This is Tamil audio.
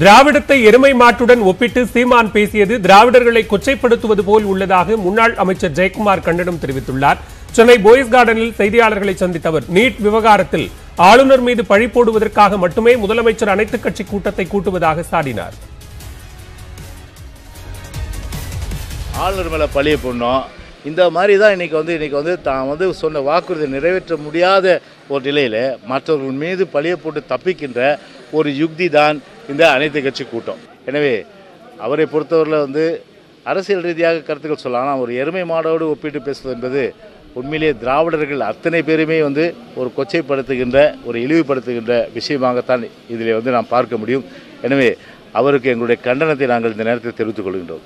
திராவிடத்தை எருமை மாட்டுடன் ஒப்பிட்டு சீமான் பேசியது திராவிடர்களை கொச்சைப்படுத்துவது போல் உள்ளதாக முன்னாள் அமைச்சர் ஜெயக்குமார் கண்டனம் தெரிவித்துள்ளார். சென்னை போயஸ் கார்டனில் செய்தியாளர்களை சந்தித்த அவர் நீட் விவகாரத்தில் ஆளுநர் மீது பழி போடுவதற்காக மட்டுமே முதலமைச்சர் அனைத்துக் கட்சி கூட்டத்தை கூட்டுவதாக சாடினார். ஆளுநர் மேல பழிய போடணும். இந்த மாதிரி தான் இன்றைக்கி வந்து இன்றைக்கி வந்து தான் வந்து சொன்ன வாக்குறுதியை நிறைவேற்ற முடியாத ஒரு நிலையில் மற்றவர்கள் மீது பழிய போட்டு தப்பிக்கின்ற ஒரு யுக்தி தான் இந்த அனைத்து கட்சி கூட்டம். எனவே அவரை பொறுத்தவரையில் வந்து அரசியல் ரீதியாக கருத்துக்கள் சொல்லலாம். ஆனால் ஒரு எருமை மாடோடு ஒப்பிட்டு பேசுவது என்பது உண்மையிலேயே திராவிடர்கள் அத்தனை பேருமே வந்து ஒரு கொச்சைப்படுத்துகின்ற ஒரு இழிவுபடுத்துகின்ற விஷயமாகத்தான் இதில் வந்து நாம் பார்க்க முடியும். எனவே அவருக்கு எங்களுடைய கண்டனத்தை நாங்கள் இந்த நேரத்தில் தெரிவித்துக் கொள்கின்றோம்.